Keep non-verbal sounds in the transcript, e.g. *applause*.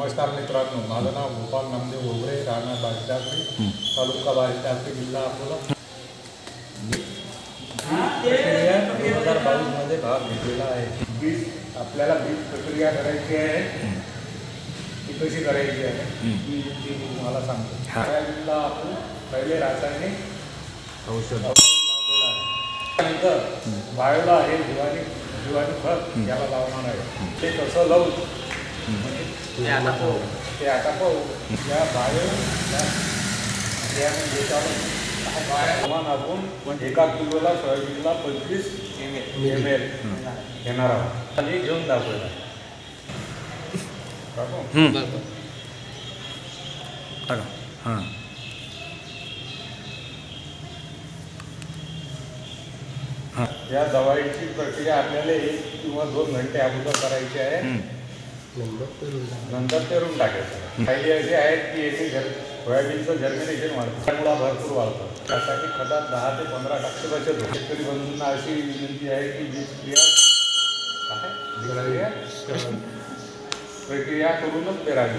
नमस्कार मित्रांनो माझं नाव गोपाल नामदेव ओगरे राहणार बारिटाकरी तालुका बारिटाकरी जिल्हा अकोला. दोन हजार बावीसमध्ये भाग घेतलेला आहे. बीज आपल्याला बीज प्रक्रिया करायची आहे. ती कशी करायची आहे? ती मी तुम्हाला सांगतो. सोयाबीनला आपण पहिले रासायनिक औषध. लावलेलं आहे. त्यानंतर बायोला हे जीवाणी जीवाणू खत याला लावणार आहे. ते कसं लावू? म्हणजे ते आता पाहू. ते आता पाहू. आपण एका किलोला सोयाबीनला पंचवीस एम एल घेणार आहोत. आणि घेऊन दाखवला हां. या दवाईची प्रक्रिया आपल्याला एक किंवा दोन घंटे अगोदर करायची आहे. नंतर पेरून टाकायचं. फायदे असे आहेत की याचे जर सोयाबीनचं जर्मिनेशन वाढतं त्यामुळं भरपूर वाढतं. त्यासाठी खतात दहा ते पंधरा टक्के बचत होते. शेतकरी बंधूंना अशी विनंती आहे की बीज क्रिया काय? *laughs* प्रक्रिया करूनच पेरावी